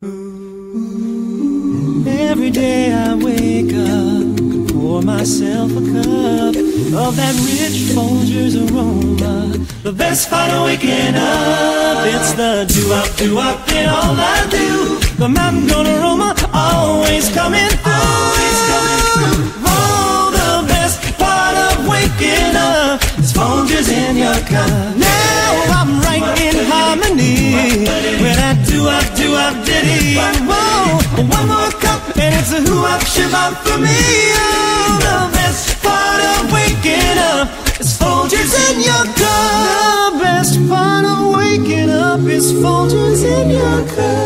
Every day I wake up, pour myself a cup of that rich Folgers aroma. The best part of waking up, it's the do-up, do-up in all I do. The goat aroma, always coming. Always coming through. Oh, the best part of waking up is Folgers in your cup. Now I'm right in harmony do-up ditty. Whoa, one more cup and it's a who-up, shiv-up for me. Oh, the best part of waking up is Folgers in your cup. The best part of waking up is Folgers in your cup.